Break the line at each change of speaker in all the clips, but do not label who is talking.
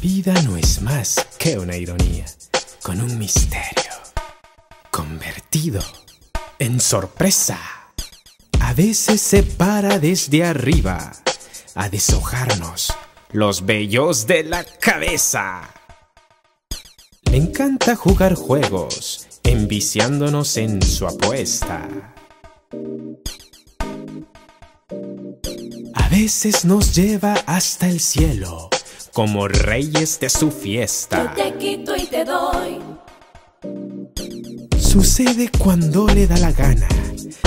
vida no es más que una ironía, con un misterio convertido en sorpresa. A veces se para desde arriba a deshojarnos los vellos de la cabeza. Le encanta jugar juegos, enviciándonos en su apuesta. A veces nos lleva hasta el cielo, como reyes de su fiesta.
Yo te quito y te doy.
Sucede cuando le da la gana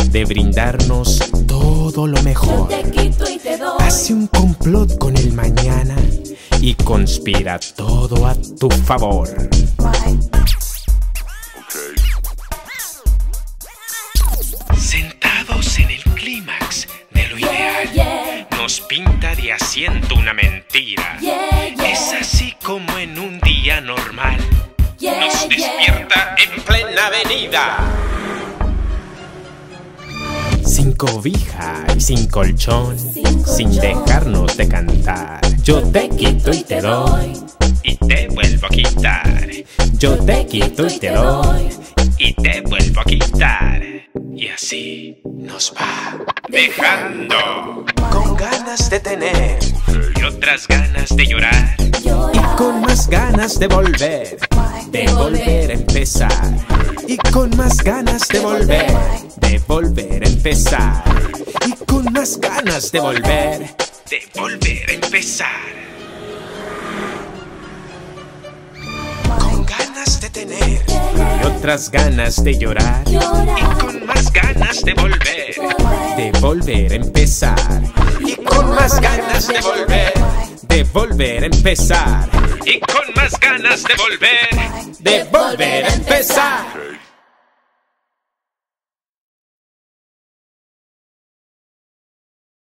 de brindarnos todo lo
Yo
mejor.
te quito y te doy.
Hace un complot con el mañana y conspira todo a tu favor. Sentados nos pinta de asiento una mentira.
yeah, yeah.
Es así como en un día normal
yeah,
nos
yeah.
despierta en plena avenida. Sin cobija y sin colchón,
Sin
dejarnos de cantar. Yo te quito y te doy, y te vuelvo a quitar. Yo te quito y te doy, y te vuelvo a quitar. Y así nos va dejando con ganas de tener y otras ganas de llorar. Y con más ganas de volver, de volver a empezar. Y con más ganas de volver, de volver a empezar. Y con más ganas de volver, de volver a empezar. Otras ganas de llorar. Y con más ganas de volver,
Volver.
de volver a empezar. Y con más ganas de volver, de volver a empezar. Y con más ganas de volver, de volver a empezar.